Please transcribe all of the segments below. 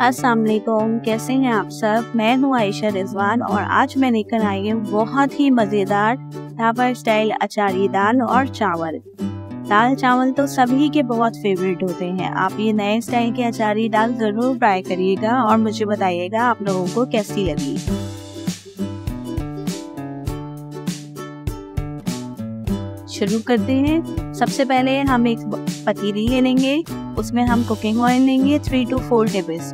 अस्सलाम वालेकुम, कैसे हैं आप सब? मैं हूँ आयशा रिजवान और आज मैं लेकर आई हूँ बहुत ही मज़ेदार ढाबा स्टाइल अचारी दाल और चावल। दाल चावल तो सभी के बहुत फेवरेट होते हैं। आप ये नए स्टाइल की अचारी दाल ज़रूर ट्राई करिएगा और मुझे बताइएगा आप लोगों को कैसी लगी। शुरू करते हैं। सबसे पहले हम एक पतीली ले लेंगे, उसमें हम कुकिंग ऑयल लेंगे थ्री टू फोर टेबल्स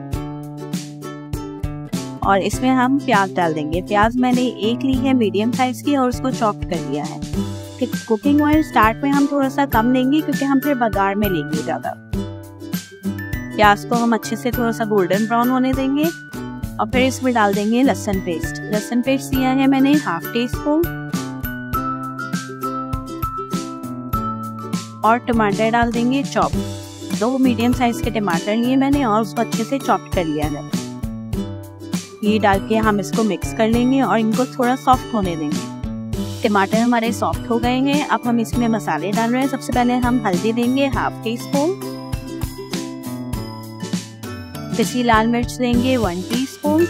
और इसमें हम प्याज डाल देंगे। प्याज मैंने एक ली है मीडियम साइज़ की और उसको चॉप कर लिया है। कुकिंग ऑयल स्टार्ट में हम थोड़ा सा कम लेंगे क्योंकि हम फिर बगार में लेंगे ज़्यादा। प्याज को हम अच्छे से थोड़ा सा गोल्डन ब्राउन होने देंगे और फिर इसमें डाल देंगे लहसन पेस्ट लहसन पेस्ट दिया है मैंने हाफ़ टी स्पून और टमाटर डाल देंगे चॉप दो मीडियम साइज़ के टमाटर लिए मैंने और उसको अच्छे से चॉप कर लिया है। ये डाल के हम इसको मिक्स कर लेंगे और इनको थोड़ा सॉफ्ट होने देंगे। टमाटर हमारे सॉफ्ट हो गए हैं। अब हम इसमें मसाले डाल रहे हैं। सबसे पहले हम हल्दी देंगे हाफ़ टी स्पून पिसी लाल मिर्च देंगे वन टी स्पून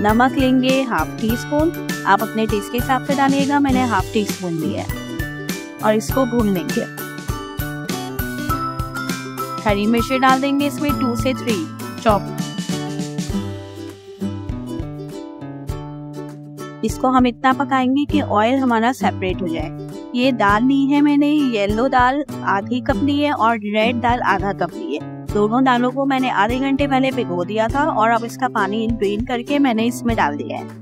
नमक लेंगे हाफ़ टी स्पून आप अपने टेस्ट के हिसाब से डालिएगा। मैंने हाफ़ टी स्पून लिया है। और इसको भून लेंगे। हरी मिर्ची डाल देंगे इसमें टू से थ्री चॉप इसको हम इतना पकाएँगे कि ऑयल हमारा सेपरेट हो जाए। ये दाल ली है मैंने येलो दाल आधी कप ली है और रेड दाल आधा कप ली है। दोनों दालों को मैंने आधे घंटे पहले भिगो दिया था और अब इसका पानी ड्रेन करके मैंने इसमें डाल दिया है।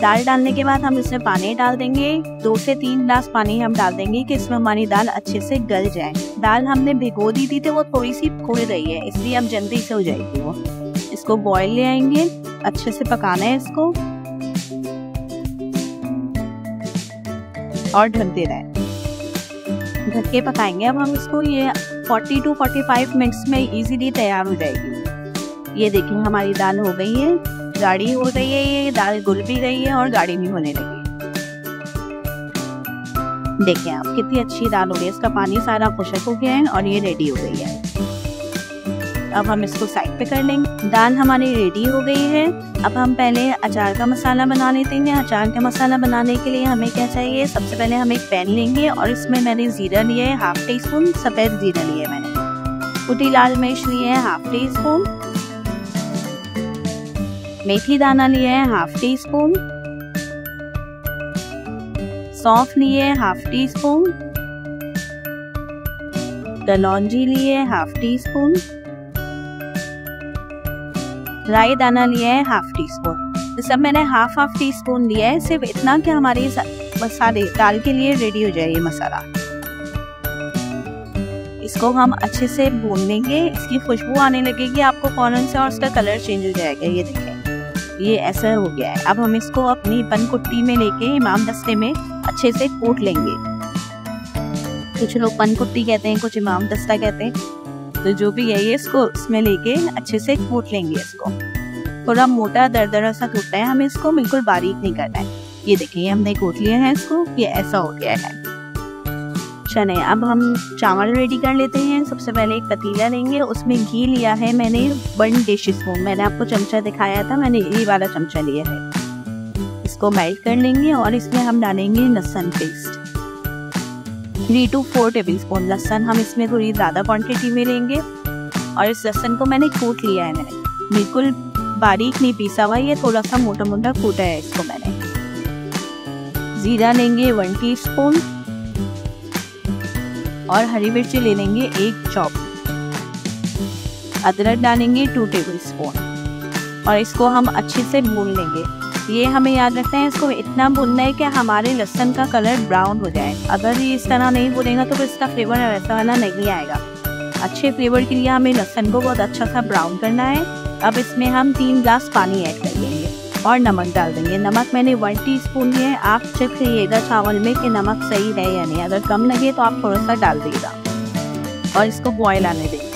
दाल डालने के बाद हम इसमें पानी डाल देंगे। दो से तीन गिलास पानी हम डाल देंगे कि इसमें हमारी दाल अच्छे से गल जाए। दाल हमने भिगो दी थी तो वो थोड़ी सी फूल रही है, इसलिए अब जल्दी से हो जाएगी वो। इसको बॉईल ले आएँगे, अच्छे से पकाना है इसको। और ढक दे रहे। ढक के पकाएँगे। अब हम इसको ये 40 टू 45 मिनट्स में इजीली तैयार हो जाएगी। ये देखिए हमारी दाल हो गई है। गाढ़ी हो गई है, ये दाल गुल भी गई है और गाढ़ी भी होने लगी देखिए आप, कितनी अच्छी दाल हो गई है, इसका पानी सारा खुशक हो गया है और ये रेडी हो गई है। अब हम इसको साइड पे कर लेंगे। दाल हमारी रेडी हो गई है। अब हम पहले अचार का मसाला बना लेते हैं। अचार का मसाला बनाने के लिए हमें क्या चाहिए? सबसे पहले हम एक पैन लेंगे और इसमें मैंने जीरा लिया है हाफ़ टी स्पून सफ़ेद जीरा लिया है मैंने। कुटी लाल मिर्च लिए है हाफ़ टी स्पून मेथी दाना लिए है हाफ़ टी स्पून सौंफ लिए हाफ़ टी स्पून कलौजी लिए हाफ़ टी स्पून राई दाना लिया है हाफ़ टी स्पून सब मैंने हाफ़ हाफ़ टी स्पून लिया है, सिर्फ़ इतना कि हमारे मसाले दाल के लिए रेडी हो जाए ये मसाला। इसको हम अच्छे से भून लेंगे, इसकी खुशबू आने लगेगी, आपको फ़ौरन से और उसका कलर चेंज हो जाएगा, ये देखें ये ऐसा हो गया है। अब हम इसको अपनी पन कुट्टी में लेके इमाम दस्ते में अच्छे से कूट लेंगे। कुछ लोग पन कुट्टी कहते हैं, कुछ इमाम दस्ता कहते हैं। तो जो भी है ये इसको इसमें लेके अच्छे से कूट लेंगे इसको। थोड़ा मोटा दर दरदरा सा कूटना है, हमें इसको बिल्कुल बारीक नहीं करना है। ये देखिए, हमने कूट लिया है इसको, ये ऐसा हो गया है। चले अब हम चावल रेडी कर लेते हैं। सबसे पहले एक पतीला लेंगे। उसमें घी लिया है मैंने। वन डिश स्पून मैंने आपको चमचा दिखाया था। मैंने यही वाला चमचा लिया है। इसको मेल्ट कर लेंगे और इसमें हम डालेंगे लहसन paste three two four tablespoon लहसन हम इसमें थोड़ी ज़्यादा क्वान्टिटी में लेंगे। और इस लहसन को मैंने कूट लिया है। मैंने बिल्कुल बारीक नहीं पीसा हुआ ये थोड़ा सा मोटा मोटा कूटा है इसको मैंने। ज़ीरा लेंगे वन टी स्पून और हरी मिर्ची ले लेंगे एक चॉप। अदरक डालेंगे टू टेबल स्पून और इसको हम अच्छे से भून लेंगे। ये हमें याद रखना है, इसको इतना भूनना है कि हमारे लहसन का कलर ब्राउन हो जाए। अगर ये इस तरह नहीं भूनेगा तो फिर इसका फ्लेवर वैसा वाला नहीं आएगा। अच्छे फ्लेवर के लिए हमें लहसन को बहुत अच्छा सा ब्राउन करना है। अब इसमें हम तीन ग्लास पानी ऐड कर लेंगे। और नमक डाल देंगे। नमक मैंने वन टी स्पून लिया है आप चेक करिएगा चावल में कि नमक सही है या नहीं, अगर कम लगे तो आप थोड़ा सा डाल दीजिएगा। और इसको बॉयल आने देंगे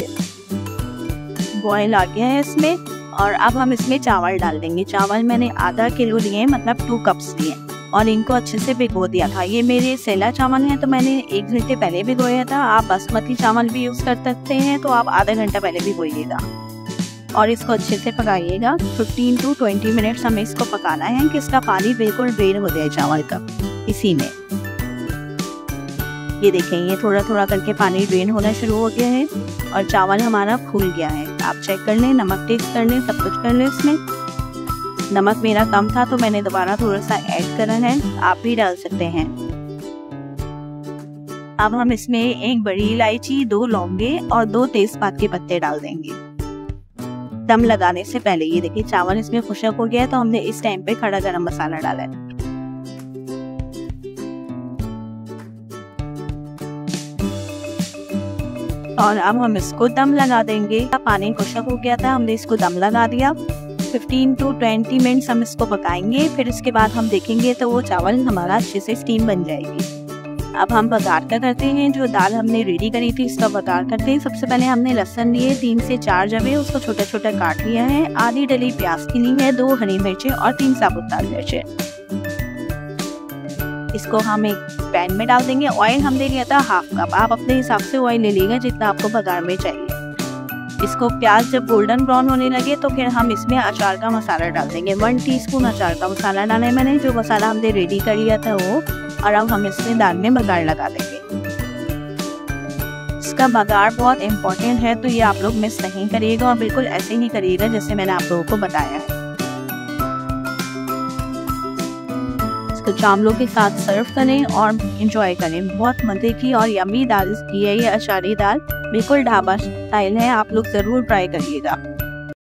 बॉयल आ गया है इसमें और अब हम इसमें चावल डाल देंगे। चावल मैंने आधा किलो लिए मतलब टू कप्स लिए और इनको अच्छे से भिगो दिया था। ये मेरे सेला चावल हैं तो मैंने एक घंटे पहले भिगोया था। आप बासमती चावल भी यूज़ कर सकते हैं तो आप आधा घंटा पहले भिगोइएगा। और इसको अच्छे से पकाइएगा। 15 टू 20 मिनट्स हमें इसको पकाना है कि इसका पानी बिल्कुल ड्रेन हो जाए चावल का, इसी में। ये देखें, ये थोड़ा थोड़ा करके पानी ड्रेन होना शुरू हो गया है और चावल हमारा फूल गया है। आप चेक कर लें, नमक टेस्ट कर लें, सब कुछ कर लें इसमें। नमक मेरा कम था तो मैंने दोबारा थोड़ा सा ऐड करा है, आप भी डाल सकते हैं। अब हम इसमें एक बड़ी इलायची, दो लौंगे और दो तेजपात के पत्ते डाल देंगे। दम लगाने से पहले। ये देखिए, चावल इसमें खुशक हो गया है तो हमने इस टाइम पे खड़ा गरम मसाला डाला है। और अब हम इसको दम लगा देंगे। पानी खुशक हो गया था, हमने इसको दम लगा दिया। 15 टू 20 मिनट्स हम इसको पकाएँगे, फिर इसके बाद हम देखेंगे तो वो चावल हमारा अच्छे से स्टीम बन जाएगी। अब हम बघार का करते हैं, जो दाल हमने रेडी करी थी, इसका बघार करते हैं। सबसे पहले हमने लहसन लिए, तीन से चार जबे उसको छोटा छोटा काट लिया है। आधी डली प्याज की ली है, दो हरी मिर्चे और तीन साबुत लाल मिर्चे। इसको हम एक पैन में डाल देंगे। ऑयल हम दे लिया था हाफ़ कप आप अपने हिसाब से ऑयल ले लीजिएगा जितना आपको बघार में चाहिए। इसको प्याज जब गोल्डन ब्राउन होने लगे तो फिर हम इसमें अचार का मसाला डाल देंगे। वन टीस्पून अचार का मसाला डाला है मैंने। जो मसाला हमने रेडी कर लिया था, वो और अब हम इसमें दाल में बघार लगा देंगे। इसका बघार बहुत इंपॉर्टेंट है तो ये आप लोग मिस नहीं करिएगा और बिल्कुल ऐसे ही करिएगा जैसे मैंने आप लोगों को बताया है। इसको चावलों के साथ सर्व करें और इंजॉय करें। बहुत मज़े की और यमी दाल की है, ये अचारी दाल। बिल्कुल ढाबा स्टाइल है, आप लोग ज़रूर ट्राई करिएगा।